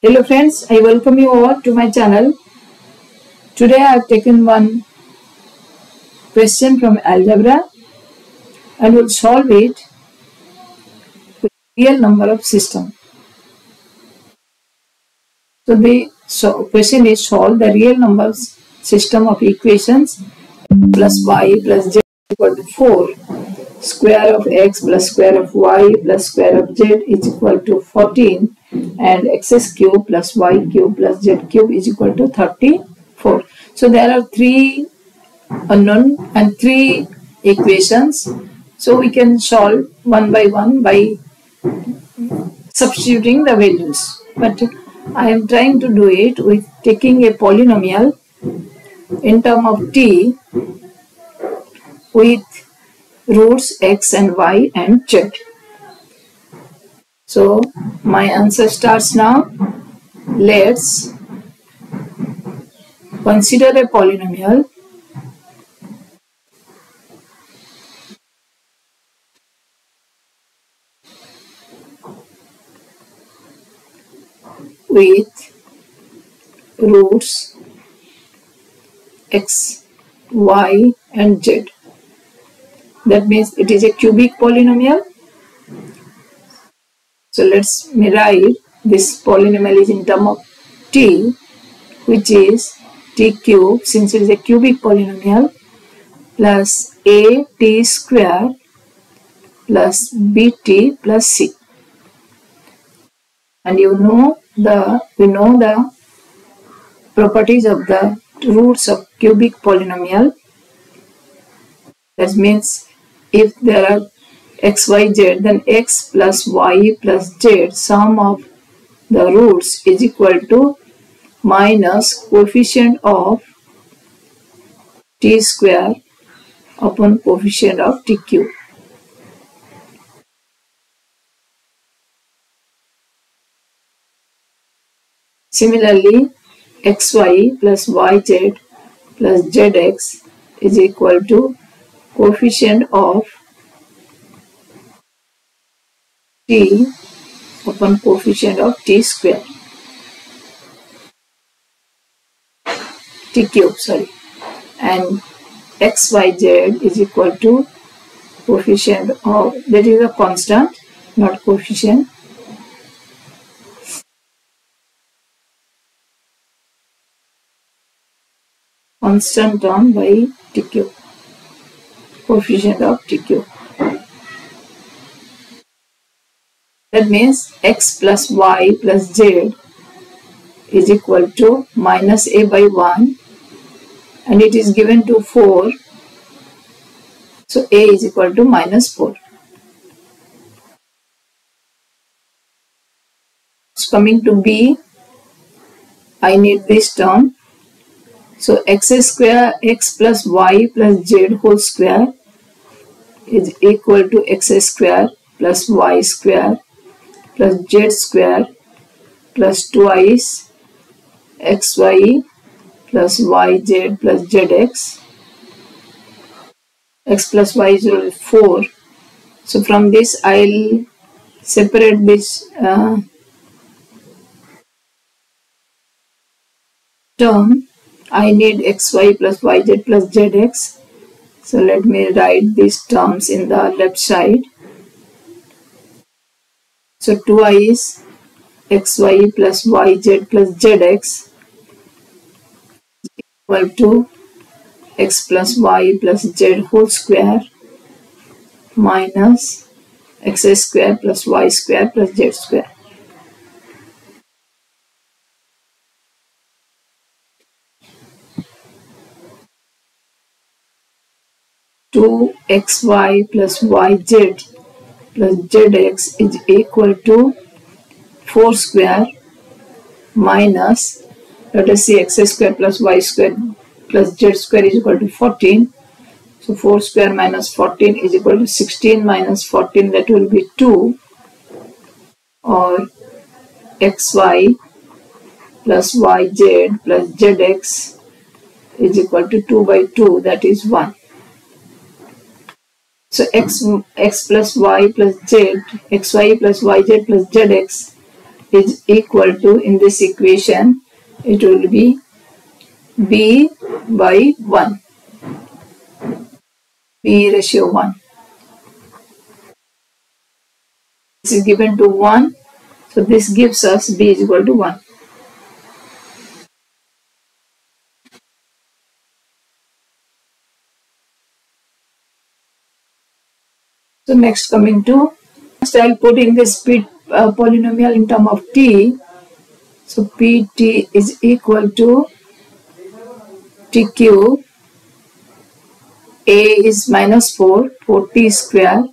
Hello friends, I welcome you all to my channel. Today I have taken one question from algebra and will solve it with real number of system. So the so question is solve the real numbers system of equations plus y plus z equal to 4 square of x plus square of y plus square of z is equal to 14 and x cube plus y cube plus z cube is equal to 34. So there are three unknown and three equations. So we can solve one by one by substituting the values. But I am trying to do it with taking a polynomial in term of t with roots x and y and z. So my answer starts now. Let's consider a polynomial with roots x, y and z. That means it is a cubic polynomial so let's write this polynomial is in term of t which is t cube since it is a cubic polynomial plus a t square plus bt plus c. And you know the we know the properties of the roots of cubic polynomial. That means if there are xyz then x plus y plus z sum of the roots is equal to minus coefficient of t square upon coefficient of t cube. Similarly, xy plus yz plus zx is equal to coefficient of t upon coefficient of t square. T cube sorry. And xyz is equal to coefficient of that is a constant not coefficient. Constant term by t cube coefficient of t cube That means x plus y plus z is equal to minus a by 1 and it is given to 4. So a is equal to minus 4. So coming to b, I need this term. So x square x plus y plus z whole square is equal to x square plus y square plus z square plus twice xy plus yz plus zx. x plus y is 4 so from this I'll separate this uh, term. I need xy plus yz plus zx. So let me write these terms in the left side so 2i is xy plus yz plus zx equal to x plus y plus z whole square minus x square plus y square plus z square. Two xy plus yz plus zx is equal to 4 square minus let us see x square plus y square plus z square is equal to 14 so 4 square minus 14 is equal to 16 minus 14 that will be 2 or xy plus yz plus zx is equal to 2 by 2 that is 1 so x, x plus y plus z, xy plus yz plus zx is equal to in this equation it will be b by 1 b ratio 1 this is given to 1 so this gives us b is equal to 1 So next coming to, next I'll put in this p uh, polynomial in term of t. So pt is equal to t cube. a is minus 4, 4t square.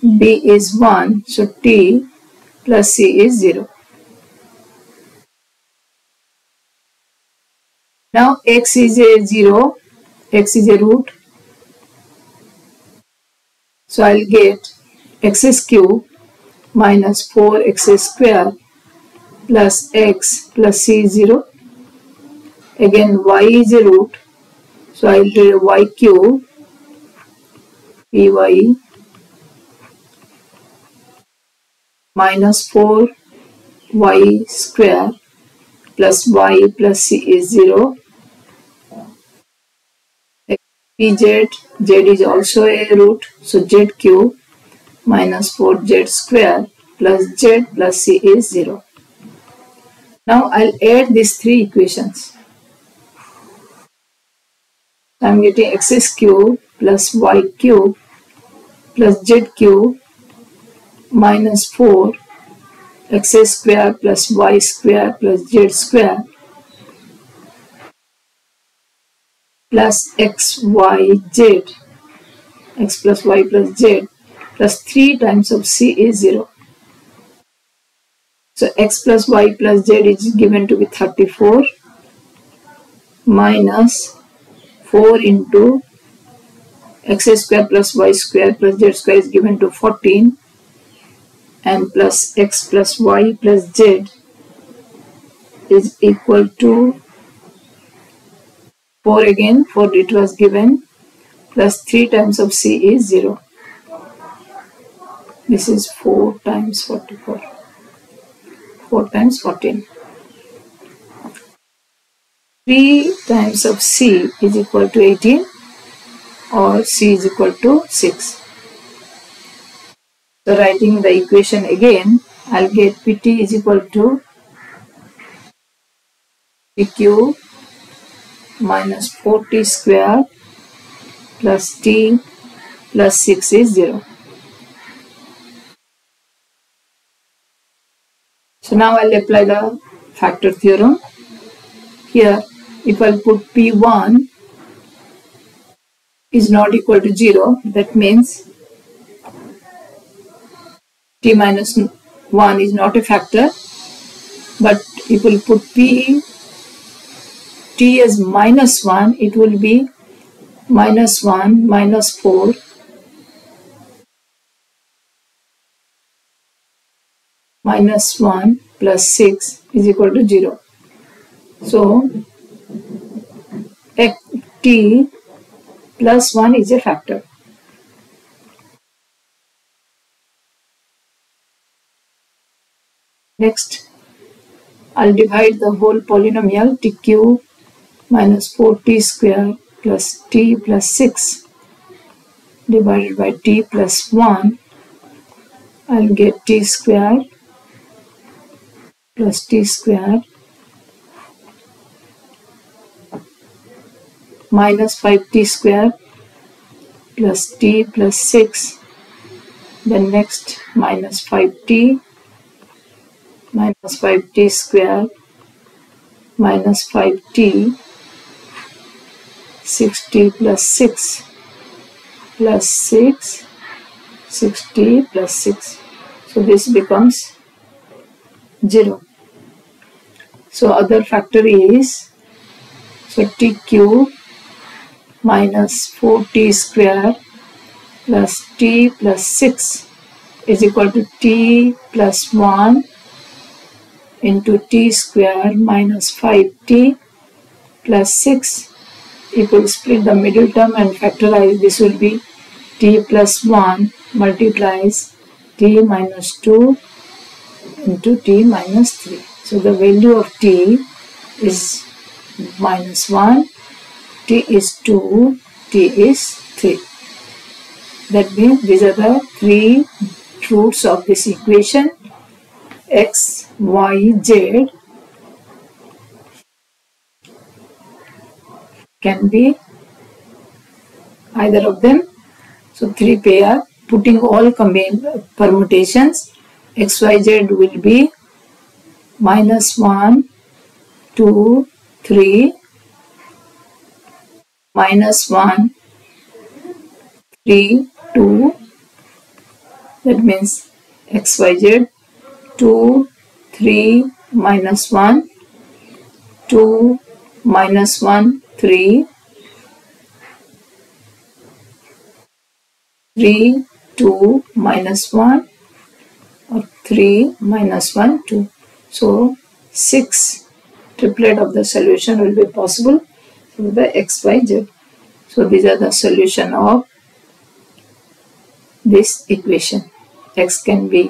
b is 1, so t plus c is 0. Now x is a 0, x is a root so I'll get x cube minus 4x square plus x plus c 0. Again y is a root. So I'll do y cube py minus 4 y square plus y plus c is 0 pz, z is also a root, so z cube minus 4z square plus z plus c is 0. Now I'll add these three equations. I'm getting x cube plus y cube plus z cube minus 4 x square plus y square plus z square plus x, y, z, x plus y plus z plus 3 times of c is 0. So x plus y plus z is given to be 34 minus 4 into x square plus y square plus z square is given to 14 and plus x plus y plus z is equal to 4 again, for it was given, plus 3 times of C is 0. This is 4 times 44. 4 times 14. 3 times of C is equal to 18 or C is equal to 6. So writing the equation again, I'll get Pt is equal to PQ minus 4t square plus t plus 6 is 0. So now I'll apply the factor theorem. Here if I'll put P1 is not equal to 0 that means T minus 1 is not a factor but if we'll put P t is minus 1, it will be minus 1 minus 4 minus 1 plus 6 is equal to 0. So, t plus 1 is a factor. Next, I'll divide the whole polynomial t cube minus 4t square plus t plus 6 divided by t plus 1 I'll get t square plus t square minus 5t square plus t plus 6 then next minus 5t minus 5t square minus 5t 60 plus 6 plus 6 60 plus 6 so this becomes 0 so other factor is so t cube minus 4t square plus t plus 6 is equal to t plus 1 into t square minus 5t plus 6 if we split the middle term and factorize, this will be t plus 1 multiplies t minus 2 into t minus 3. So the value of t is minus 1, t is 2, t is 3. That means these are the three roots of this equation x, y, z can be either of them. So three pair putting all permutations xyz will be minus 1, 2, 3, minus 1, 3, 2, that means xyz 2, 3, minus 1, 2, minus 1, 3, 3, 2, minus 1, or 3 minus 1 2 so 6 triplet of the solution will be possible for the x y z. So these are the solution of this equation. X can be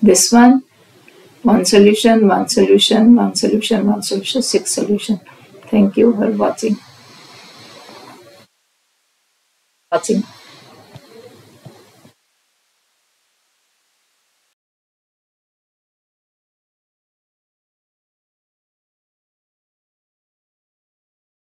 this one one solution one solution one solution one solution six solution. Thank you for watching watching